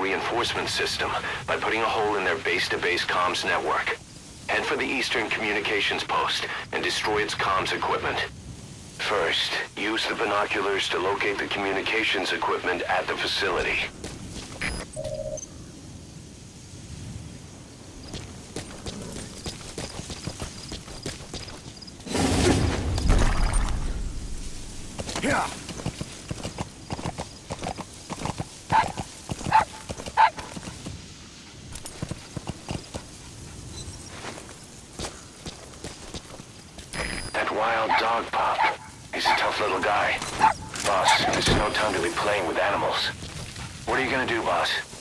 reinforcement system by putting a hole in their base-to-base comms network. Head for the eastern communications post and destroy its comms equipment. First, use the binoculars to locate the communications equipment at the facility. Yeah. Wild dog pup. He's a tough little guy. Boss, this is no time to be playing with animals. What are you gonna do, boss?